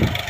you